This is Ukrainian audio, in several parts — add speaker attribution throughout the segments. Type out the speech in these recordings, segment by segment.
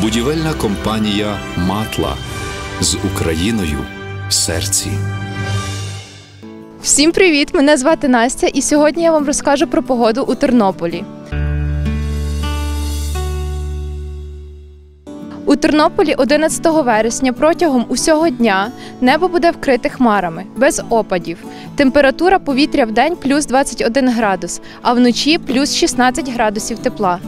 Speaker 1: Будівельна компанія Матла з Україною в серці.
Speaker 2: Всім привіт! Мене звати Настя, і сьогодні я вам розкажу про погоду у Тернополі. У Тернополі 11 вересня протягом усього дня небо буде вкрите хмарами, без опадів. Температура повітря в день плюс 21 градус, а вночі плюс 16 градусів тепла.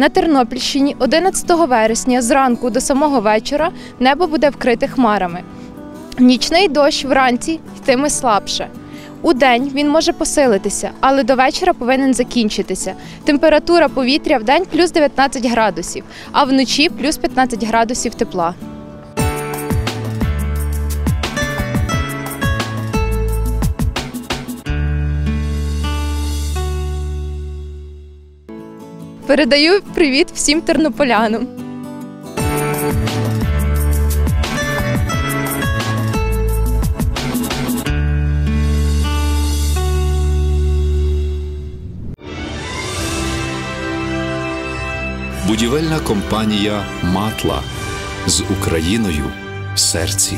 Speaker 2: На Тернопільщині 11 вересня зранку до самого вечора небо буде вкрите хмарами. Нічний дощ вранці йтиме слабше. У день він може посилитися, але до вечора повинен закінчитися. Температура повітря в день плюс 19 градусів, а вночі плюс 15 градусів тепла. Передаю привіт всім тернополянам.
Speaker 1: Будівельна компанія Матла з Україною в серці.